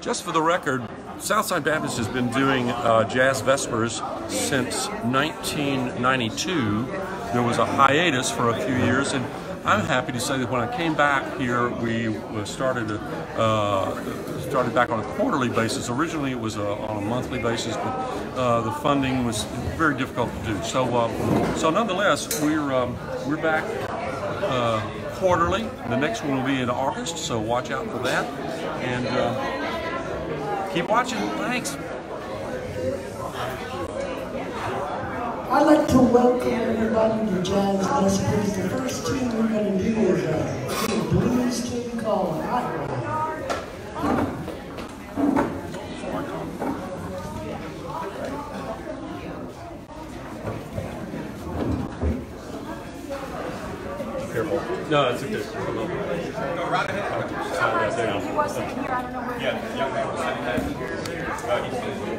Just for the record, Southside Baptist has been doing uh, Jazz Vespers since 1992. There was a hiatus for a few years, and I'm happy to say that when I came back here, we started uh, started back on a quarterly basis. Originally, it was a, on a monthly basis, but uh, the funding was very difficult to do. So, uh, so nonetheless, we're um, we're back uh, quarterly. The next one will be in August, so watch out for that. And uh, keep watching. Thanks. I'd like to welcome everybody to Jazz Vespers. The first tune we're going to do is uh, a blues tune called Hot Rod. Careful. No, that's okay. Right ahead. He was here, I don't know where. Yeah, young man was sitting there. Uh,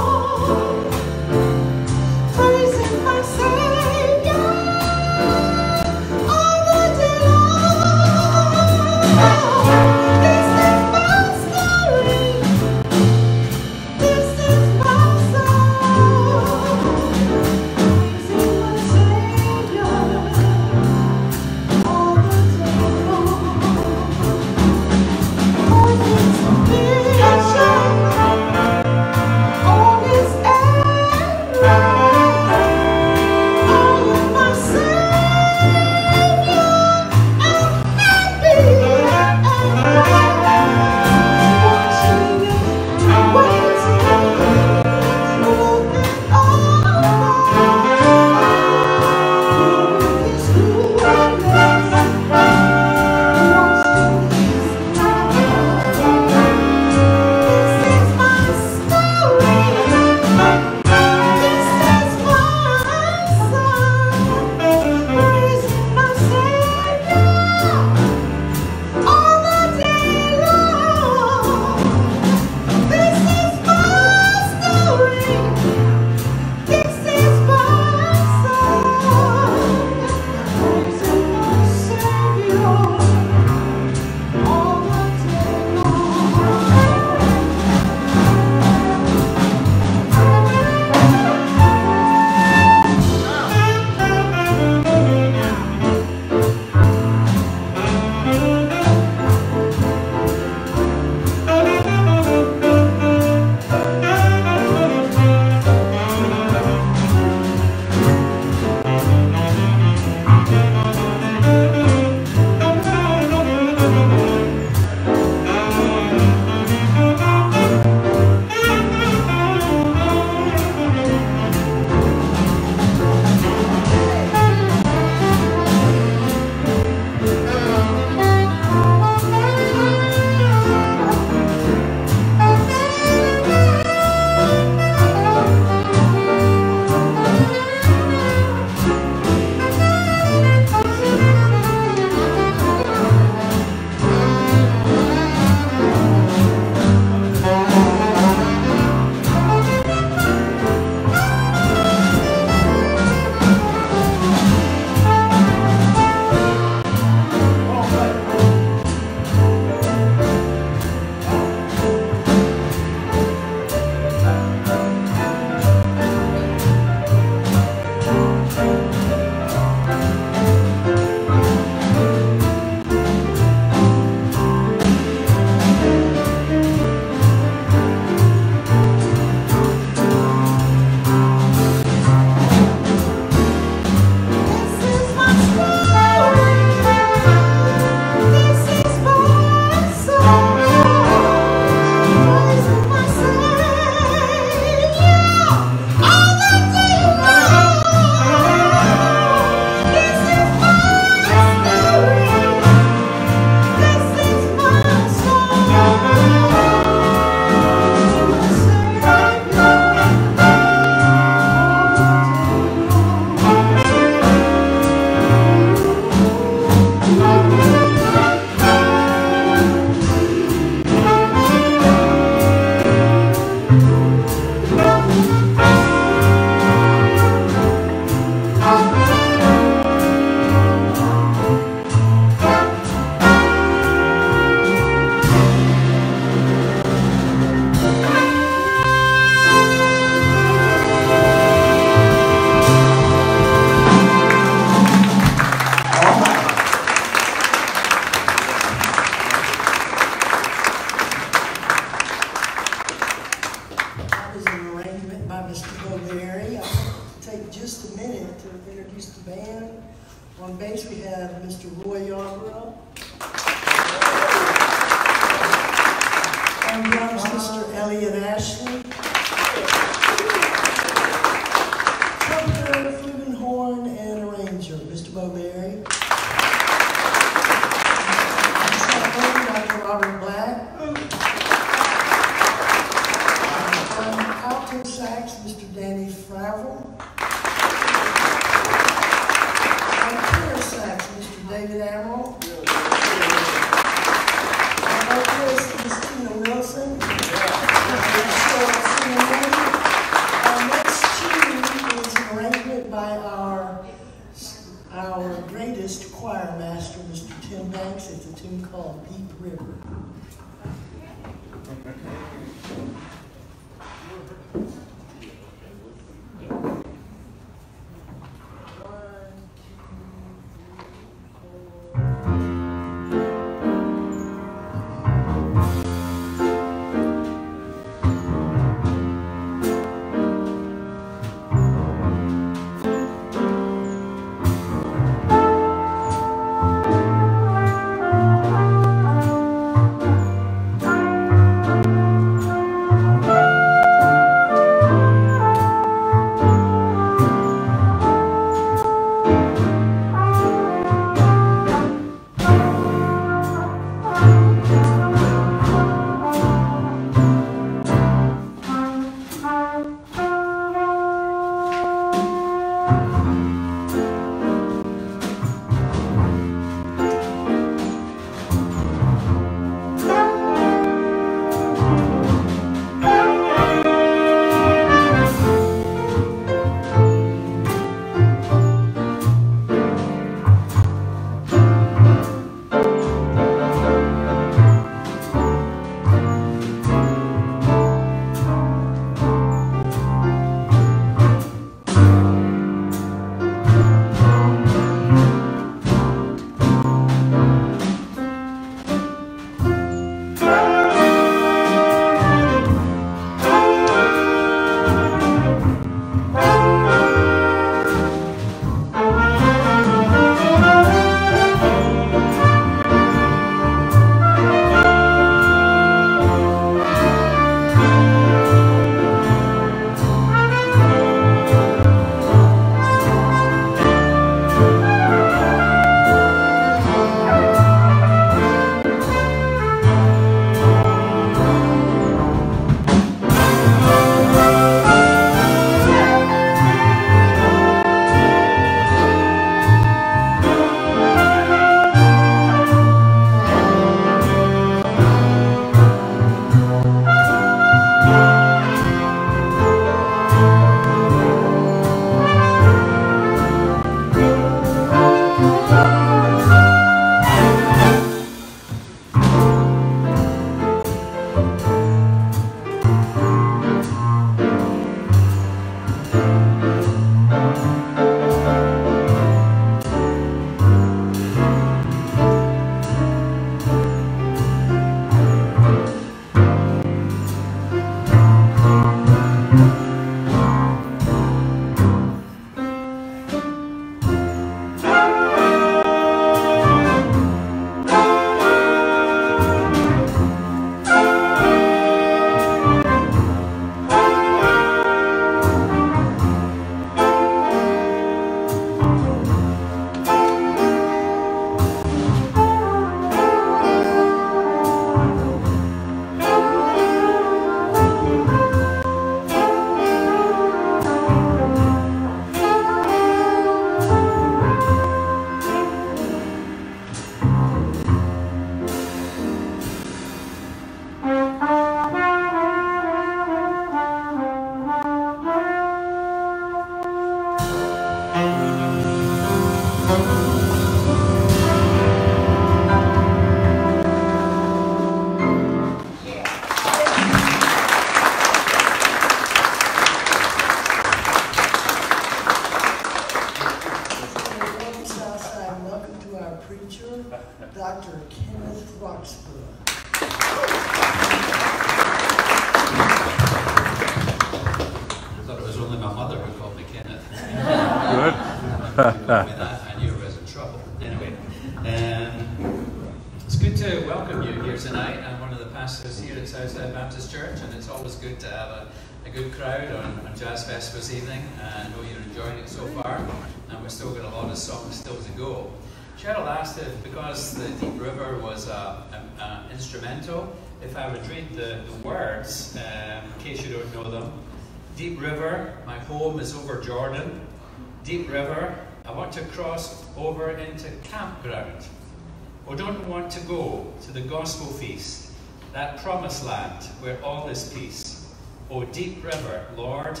to the gospel feast, that promised land where all is peace. O deep river, Lord,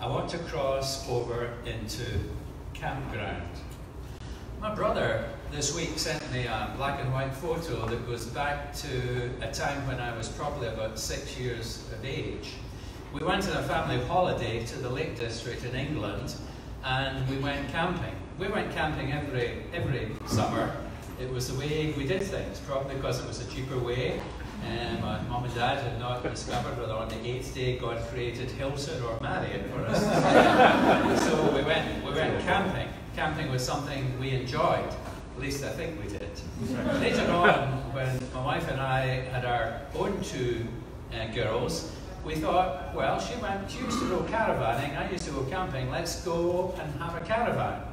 I want to cross over into campground. My brother this week sent me a black and white photo that goes back to a time when I was probably about six years of age. We went on a family holiday to the Lake District in England and we went camping. We went camping every, every summer. It was the way we did things, probably because it was a cheaper way. And my mom and dad had not discovered whether on the eighth day God created Hilton or Marriott for us. so we went, we went camping. Camping was something we enjoyed. At least I think we did. Later on, when my wife and I had our own two uh, girls, we thought, well, she went, she used to go caravanning, I used to go camping, let's go and have a caravan.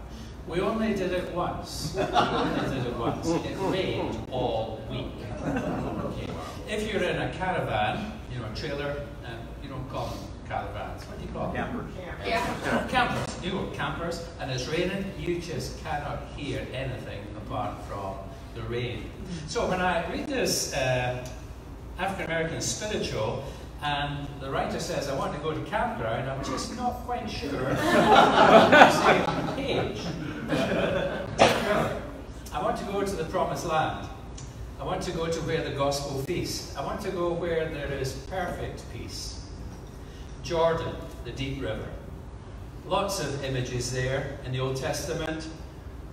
We only did it once. We only did it once. It rained all week. Okay. If you're in a caravan, you know, a trailer, uh, you don't call them caravans. What do you call them? Campers. Yeah. Campers. You go campers, and it's raining, you just cannot hear anything apart from the rain. So when I read this uh, African American spiritual, and the writer says, I want to go to campground, I'm just not quite sure same page. I want to go to the promised land. I want to go to where the gospel feasts. I want to go where there is perfect peace. Jordan, the deep river. Lots of images there in the Old Testament.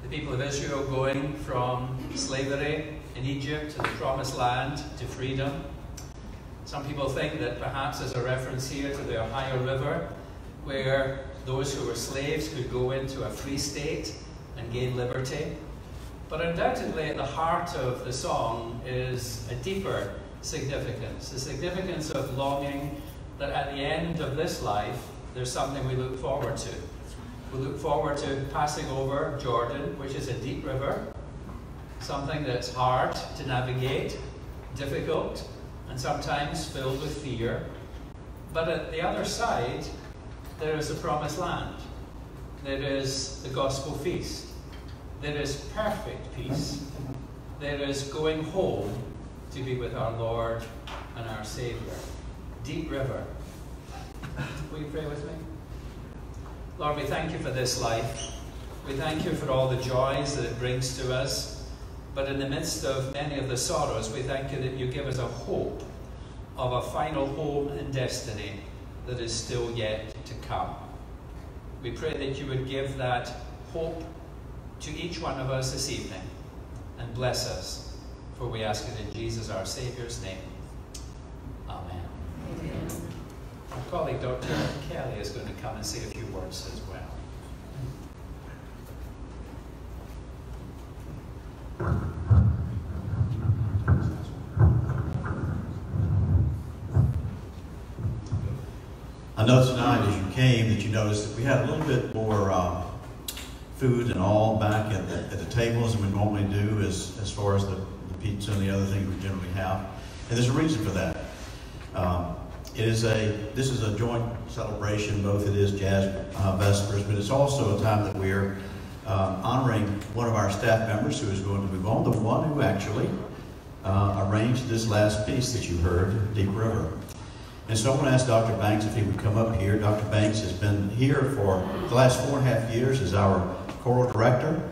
The people of Israel going from slavery in Egypt to the promised land to freedom. Some people think that perhaps there's a reference here to the Ohio River, where those who were slaves could go into a free state and gain liberty. But undoubtedly, at the heart of the song is a deeper significance the significance of longing that at the end of this life, there's something we look forward to. We look forward to passing over Jordan, which is a deep river, something that's hard to navigate, difficult, and sometimes filled with fear. But at the other side, there is the promised land. There is the gospel feast. There is perfect peace. There is going home to be with our Lord and our Savior. Deep river. Will you pray with me? Lord, we thank you for this life. We thank you for all the joys that it brings to us. But in the midst of many of the sorrows, we thank you that you give us a hope of a final home and destiny that is still yet to come. We pray that you would give that hope to each one of us this evening and bless us, for we ask it in Jesus, our Savior's name. Amen. Amen. Our colleague, Dr. Kelly, is going to come and say a few words as well. I know tonight as you came that you noticed that we had a little bit more um, food and all back at the, at the tables than we normally do as, as far as the, the pizza and the other things we generally have. And there's a reason for that. Um, it is a, this is a joint celebration, both it is Jazz uh, Vespers, but it's also a time that we're um, honoring one of our staff members who is going to move on, the one who actually uh, arranged this last piece that you heard, Deep River. And so I want to ask Dr. Banks if he would come up here. Dr. Banks has been here for the last four and a half years as our choral director.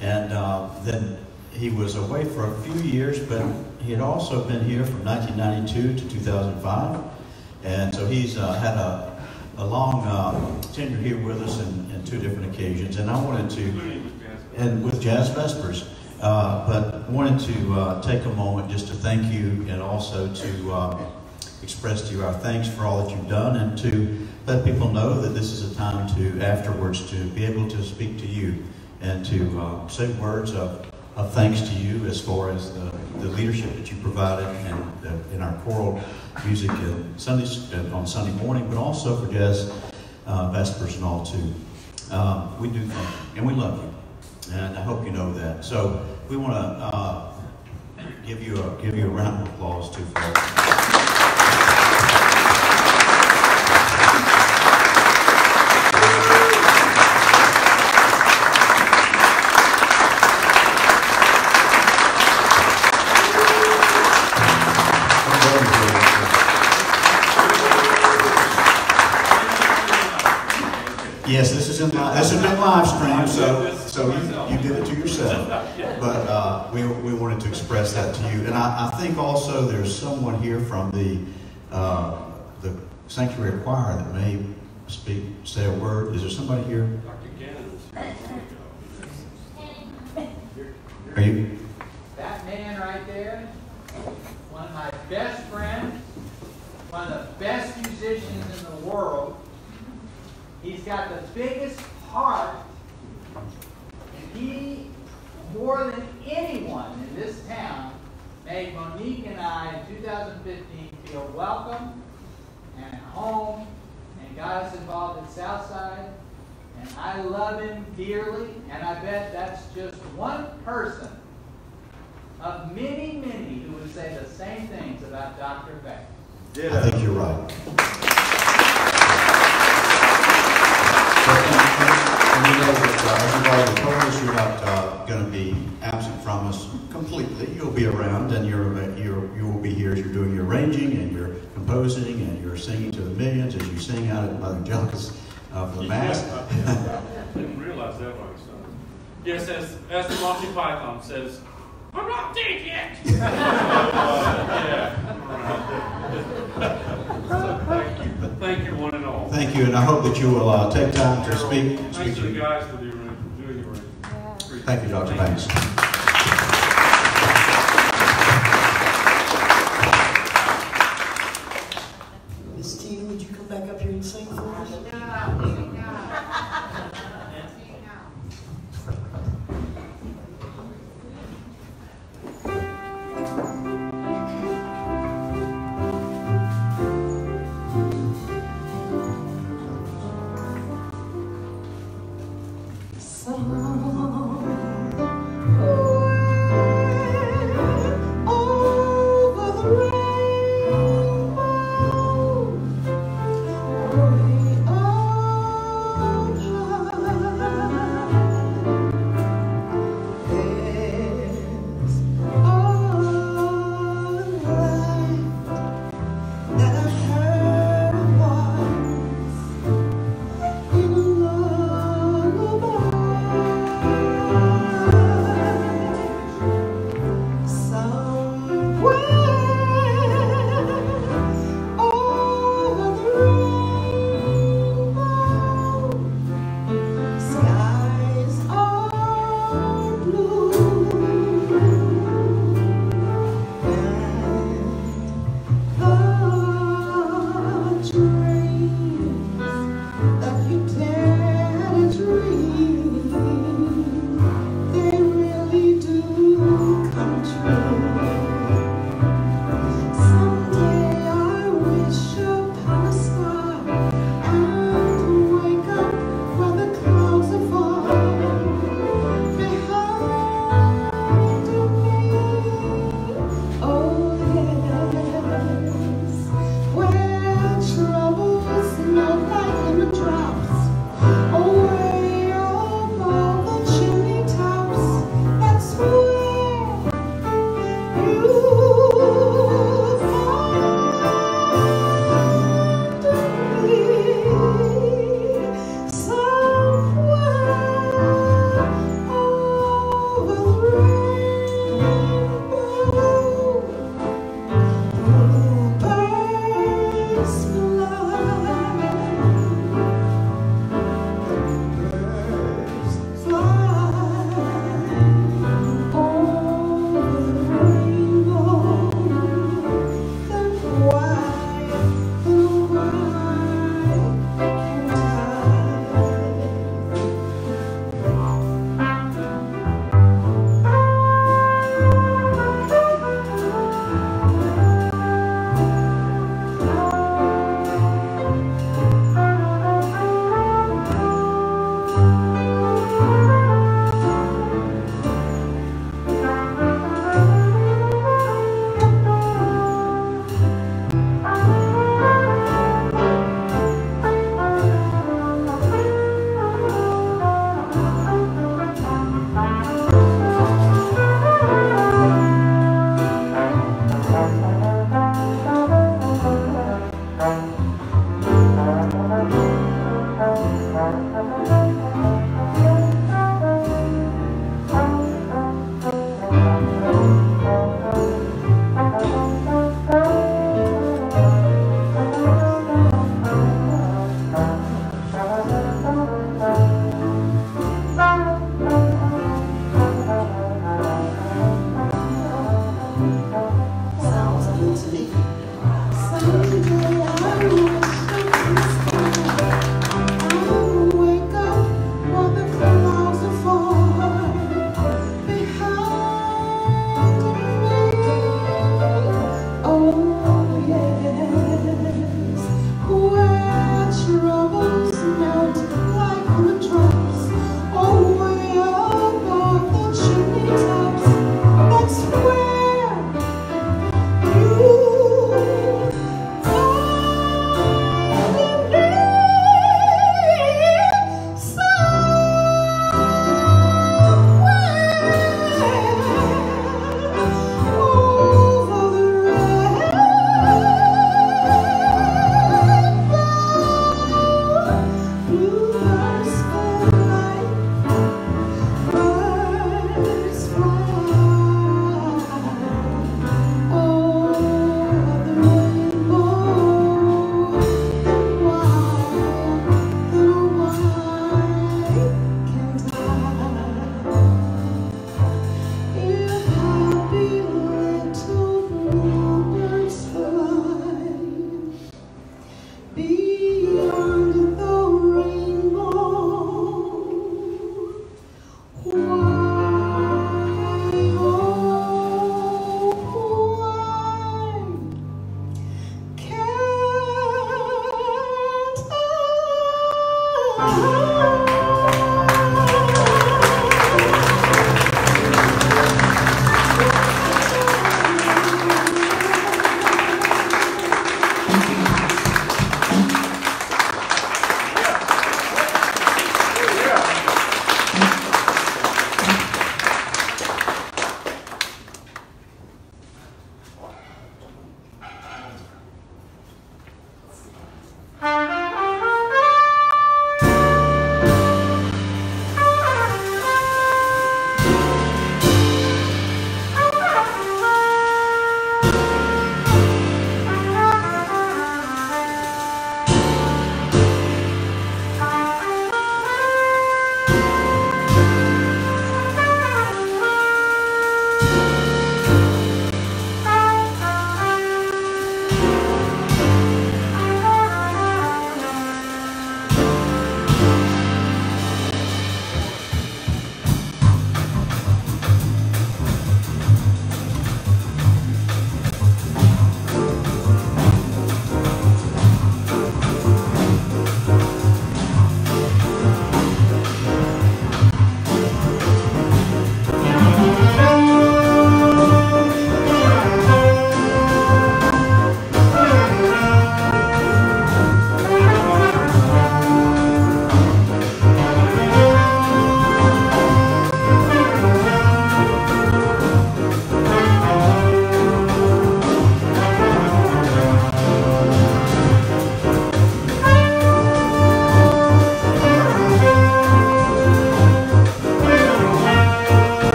And uh, then he was away for a few years, but he had also been here from 1992 to 2005. And so he's uh, had a, a long uh, tenure here with us in, in, two different occasions. And I wanted to, and with Jazz Vespers, uh, but wanted to uh, take a moment just to thank you and also to uh, express to you our thanks for all that you've done and to let people know that this is a time to afterwards to be able to speak to you and to uh, say words of, of thanks to you as far as the, the leadership that you provided and in our choral music and Sundays on Sunday morning, but also for jazz uh, vespers and all too. Um, we do thank you and we love you, and I hope you know that. So we want to uh, give you a give you a round of applause too for. In live, this has been live streamed, so, so you, you did it to yourself. But, uh, we, we wanted to express that to you. And I, I think also there's someone here from the, uh, the sanctuary choir that may speak, say a word. Is there somebody here? Dr. Gannon Are you? That man right there, one of my best friends, one of the best musicians in the world. He's got the biggest heart, and he, more than anyone in this town, made Monique and I in 2015 feel welcome and home, and got us involved in Southside. And I love him dearly, and I bet that's just one person of many, many who would say the same things about Dr. Beck. I think you're right. And you know that, uh, as you've already told us, you're not uh, going to be absent from us completely. You'll be around, and you're, uh, you're, you will be here as you're doing your arranging, and you're composing, and you're singing to the millions as you sing out at Mother Angelica's uh, for the Mass. Didn't realize that was son. Yes, as, as the Monty Python says, I'm not dead yet. So, thank you, thank you one and all. Thank you, and I hope that you will uh, take time to speak. speak Thanks to to the guys for the arrangement, doing the arrangement. Thank you, Dr. Banks.